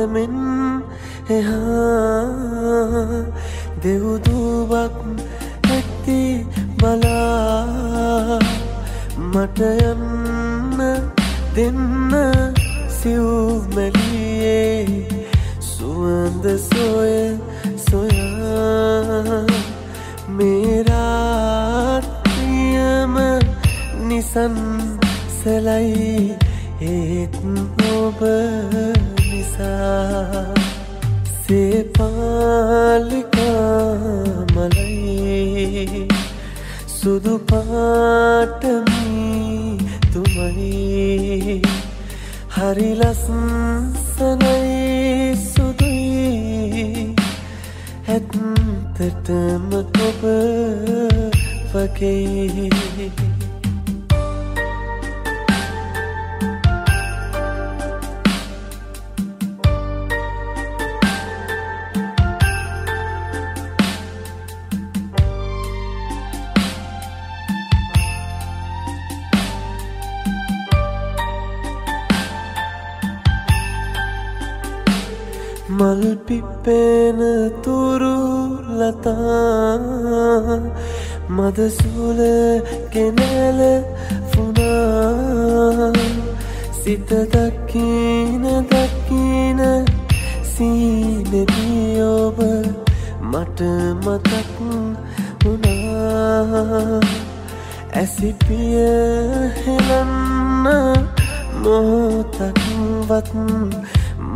පාරමෙන් එහා දෙවුදුවක් ඇති බලා මට යන්න දෙන්න සිව්මැලියේ සුවඳ සොය සොයා. මේරාත්්‍රියම නිසන් සැලයි ඒත් ඔබ නිසා සේපාලිකාමලයි සුදු පාටමී තුමයි හරිලස්සනයි සුදුයි ඇත්තටම ඔබ වගේ මොහොතක්වත්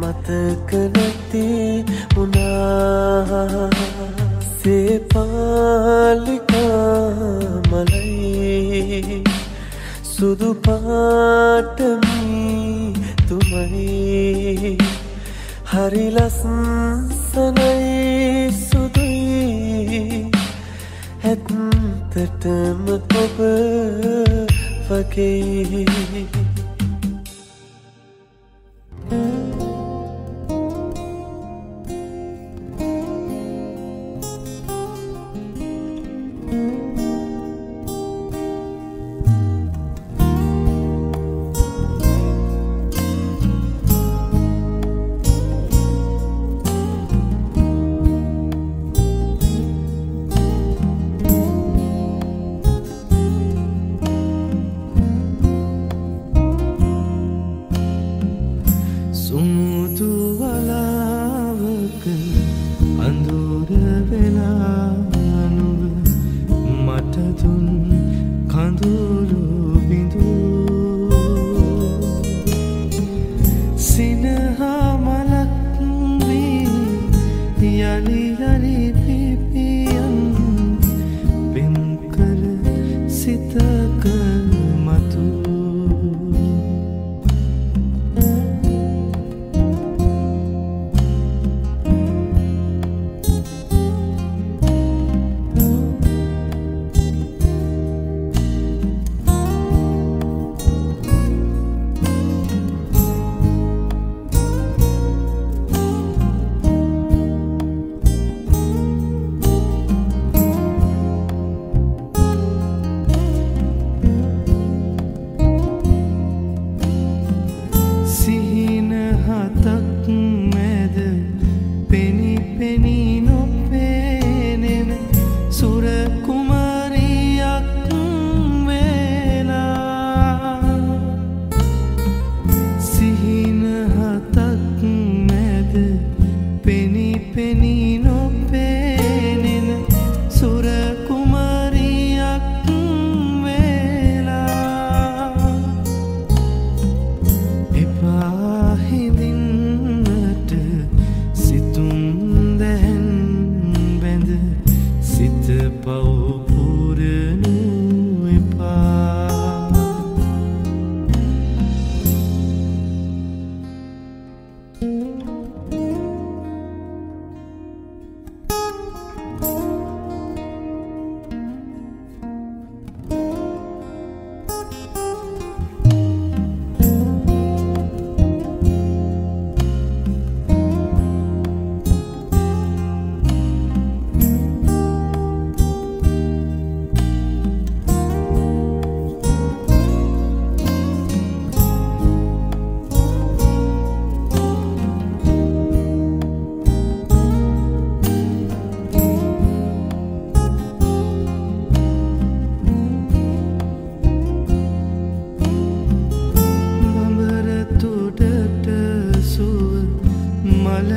මතක නැති වුණා. සේපාලිකාමලයි සුදු පාටමී තුමයි. හරිලස්සනයි සුදුයි. ඇත්තටම ඔබ වගේ.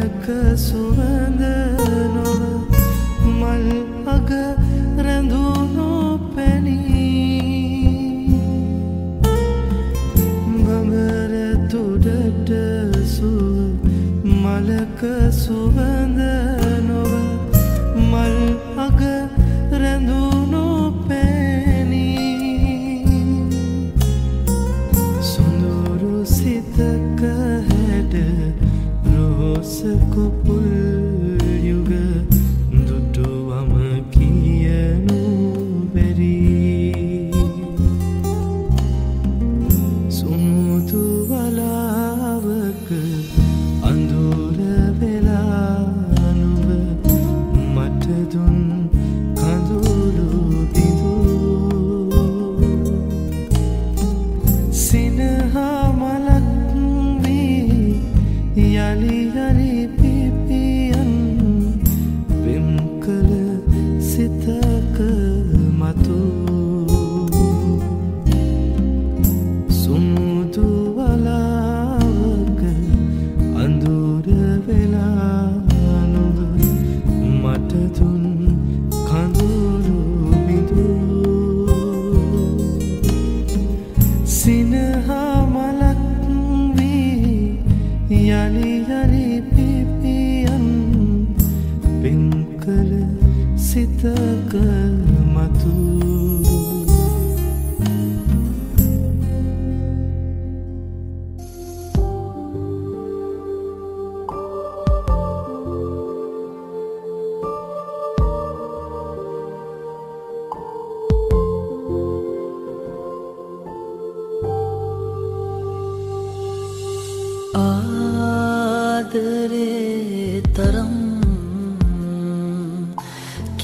Because.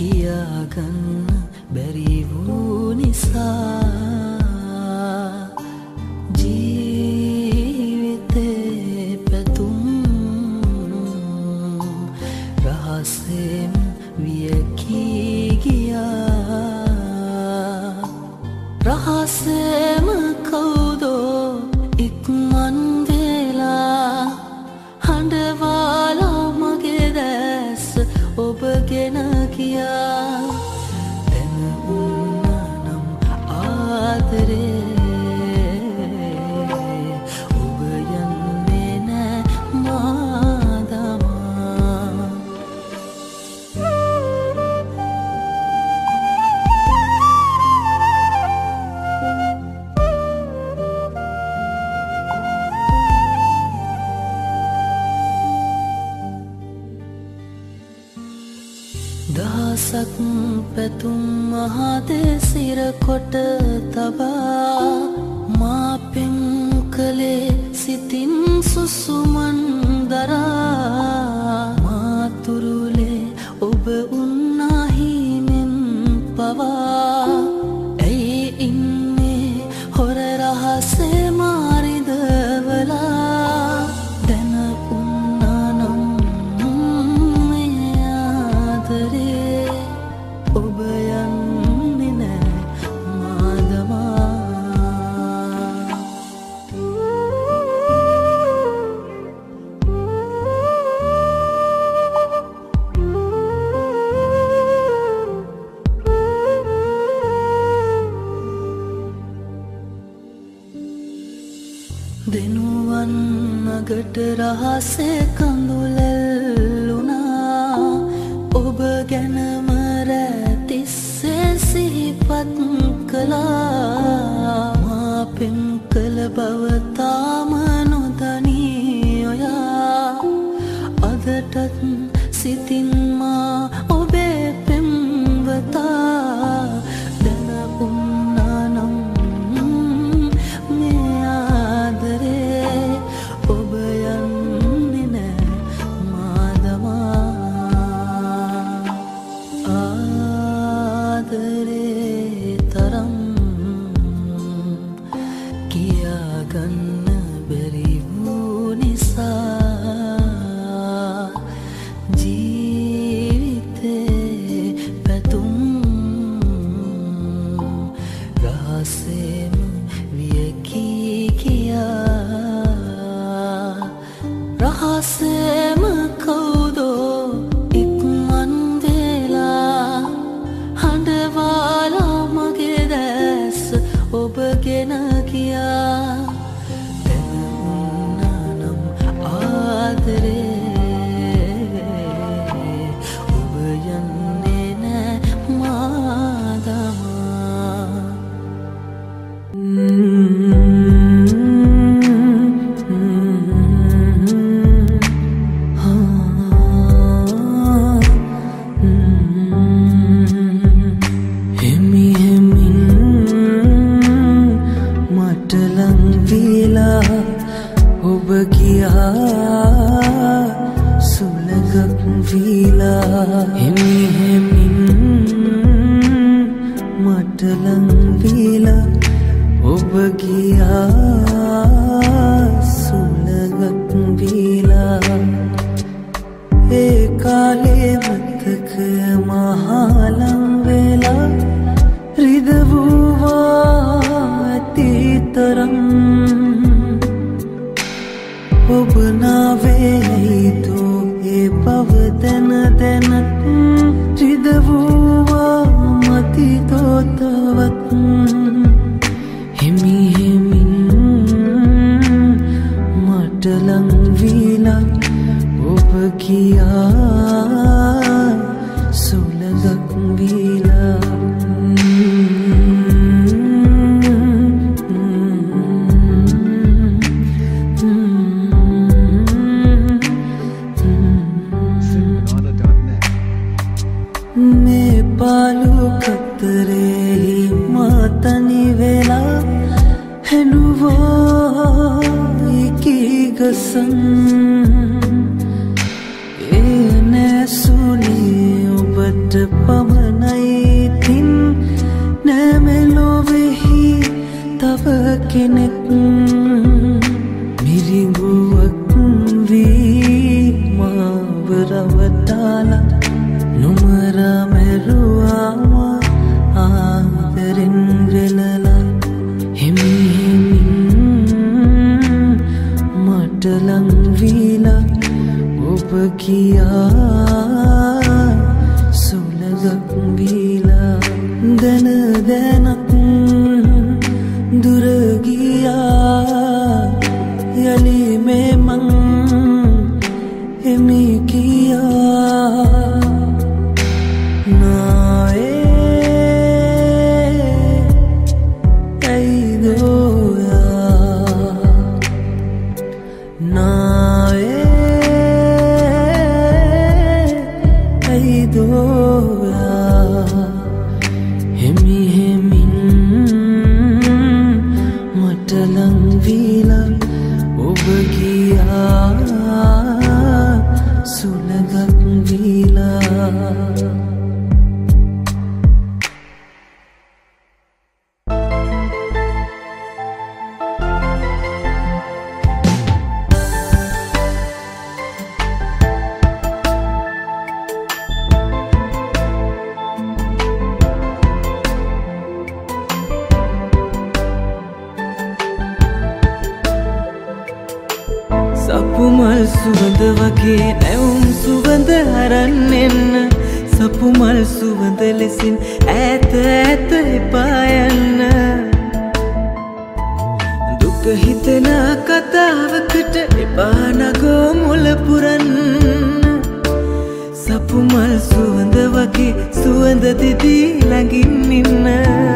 kiyagan beribu bunisa බවතාම නොදනී ඔයා අදටත් සිතින්මා 死。මාව දැන දැන රිදවූවා මතිතෝතවත් හිමිහෙමින් මටලංවීලා ඔබ කියා ඉකිගසන් ඒ නෑසුනි ඔබට පමණයිතින් නෑමෙලොවෙහි තව කෙනෙක් ඔබ සුවඳ දෙදී ළඟින් ඉන්න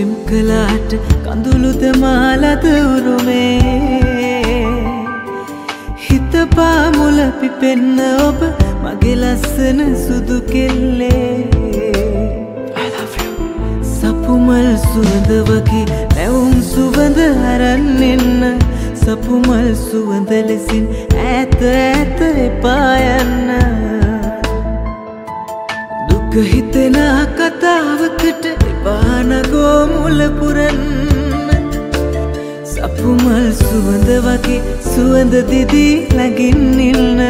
පෙම් කලාට කඳුළුද මාලද උරුමේ. හිත පාමුල පිපෙන්න ඔබ මගේ ලස්සන සුදු කෙල්ලේ. සපුමල් සුවඳ වගේ නැවුම් සුවඳ හරන්න එන්න සපුමල් සුවඳ ලෙසින් ඇත ඇත එපායන්න දුක හිතෙන කතාවකට එපානගෝ මුල පුරන්න සපුමල් සුවඳ වගේ සුවඳ දිදී ළඟින් ඉන්න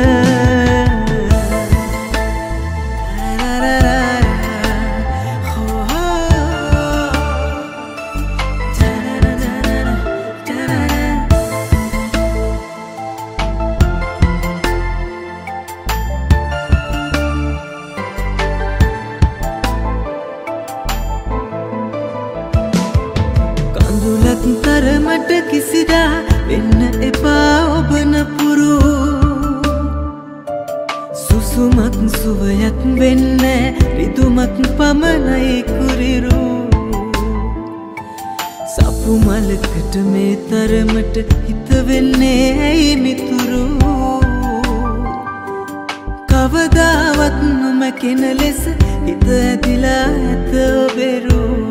කවදාවත් නොමැකෙන ලෙස හිත ඇතිලා ඇත ඔබෙරූ.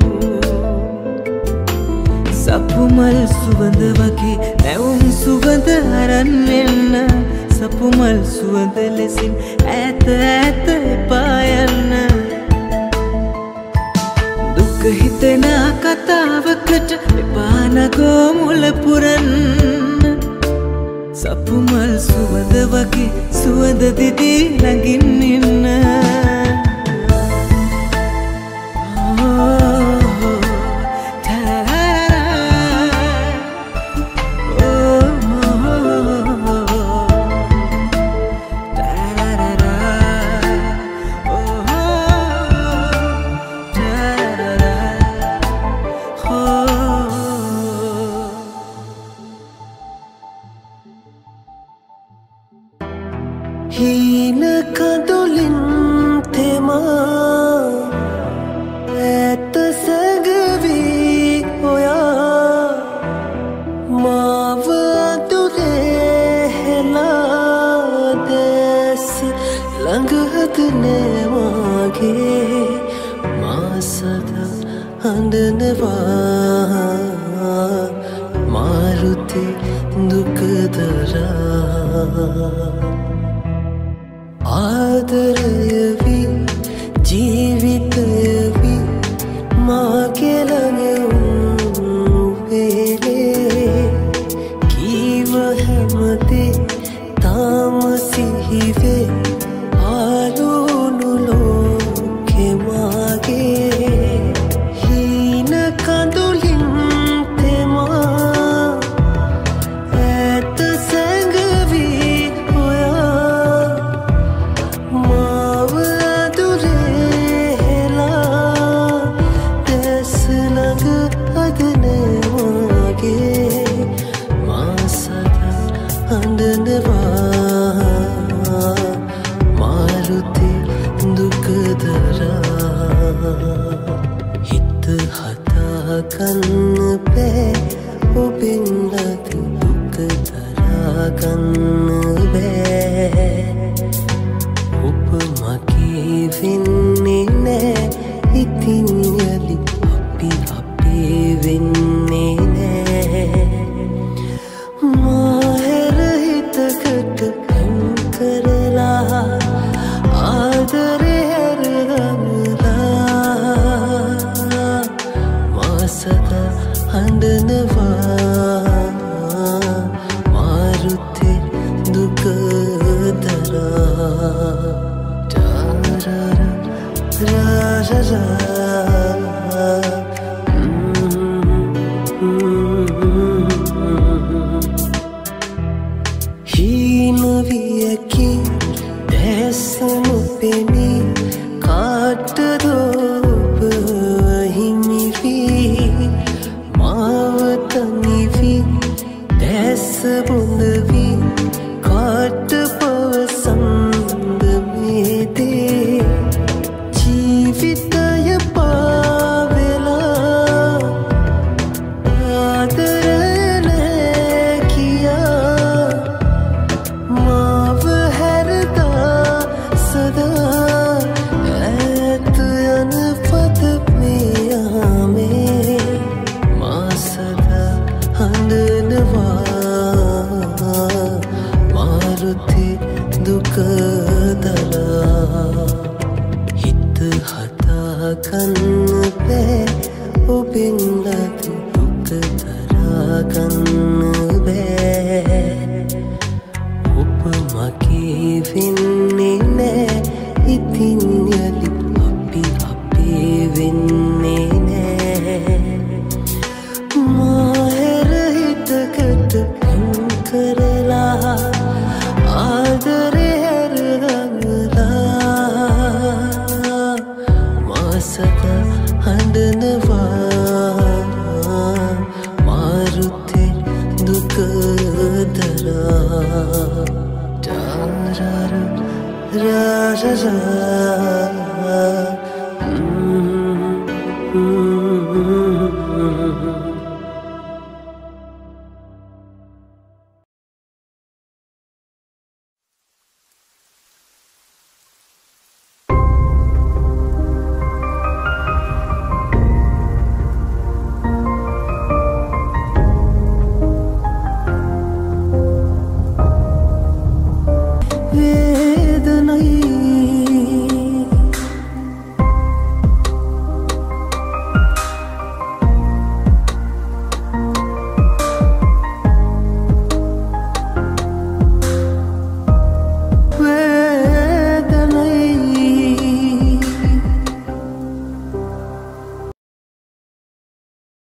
සපුමල් සුවඳ වගේ නැවුම් සුගඳ අරන් වෙන්න සපුමල් සුවඳ ලෙසින් ඇත ඇත එපායන්න දුක හිතෙන කතාවකට එපානගෝ මුල පුරන්න සපුමල් සුවද වගේ සුවද දිදී ළඟින් ඉන්න. love. වගේ වෙන්නේ නෑ. ඉතින් යලි අපි අපේ වෙන්නේ viajar.